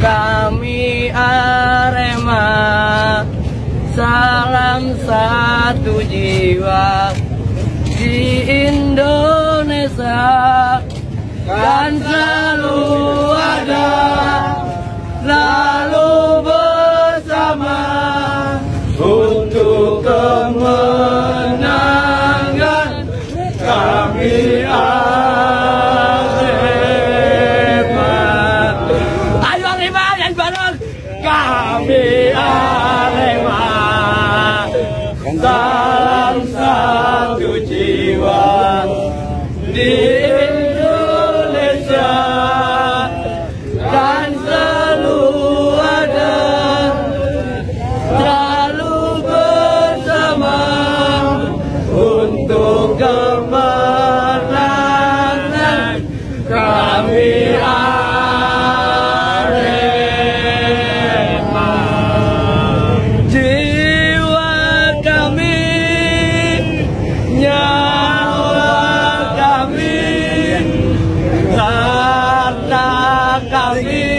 Kami Arema. Salam satu jiwa Di Indonesia. Kan selalu ada Lalu bersama Untuk kemenangan Kami Arema Salam satu jiwa Di Indonesia Dan selalu ada Selalu bersama Untuk kemenangan Kami kami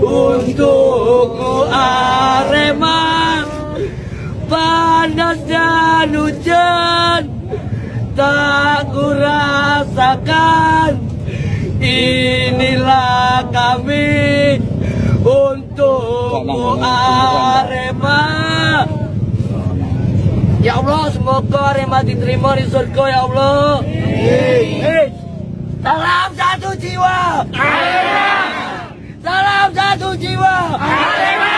Untukmu Arema Panas dan hujan Tak ku rasakan Inilah kami Untukmu Arema Ya Allah, semoga Arema diterima di surga ya Allah. Salam satu jiwa. Arema. Salam satu jiwa. Arema.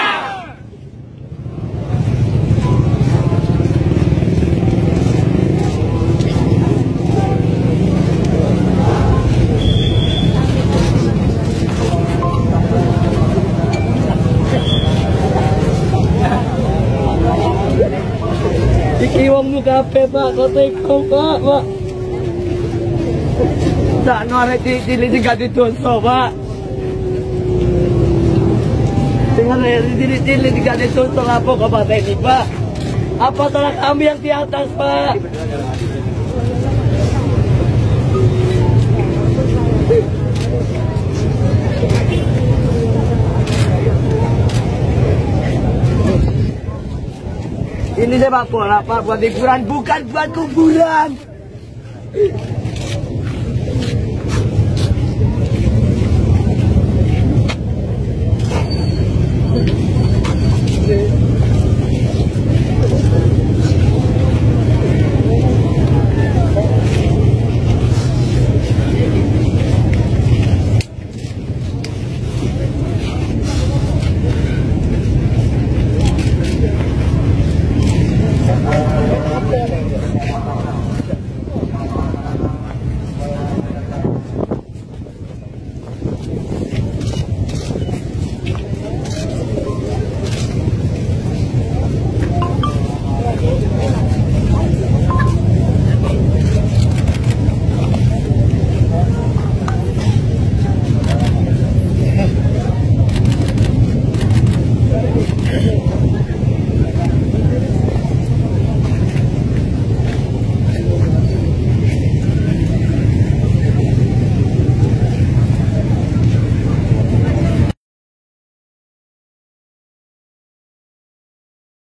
Iki wong nu kabeh Pak, kok teko Pak, Pak. Tak no arek di di di gak dosa Pak. Dengan di di di di gak dosa apa kok Pak ini Pak? Apa salah kami yang di atas Pak? Ini sepak bola Pak buat hiburan bukan buat kuburan.